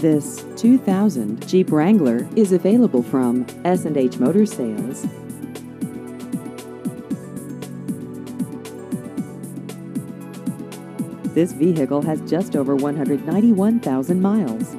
This 2000 Jeep Wrangler is available from S&H Motor Sales. This vehicle has just over 191,000 miles.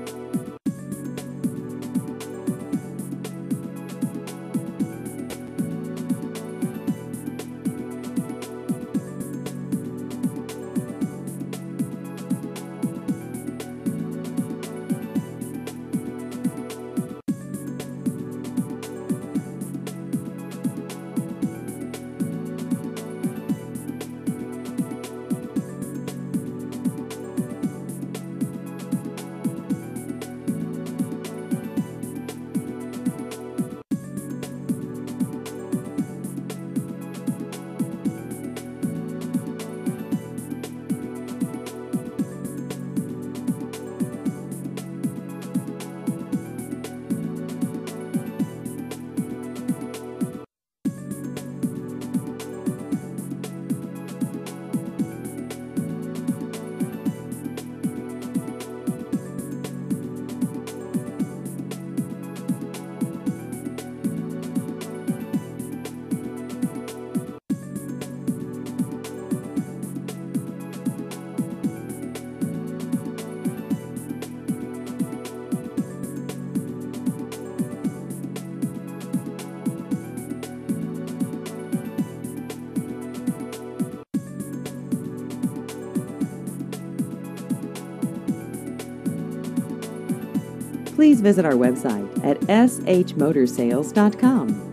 Please visit our website at shmotorsales.com.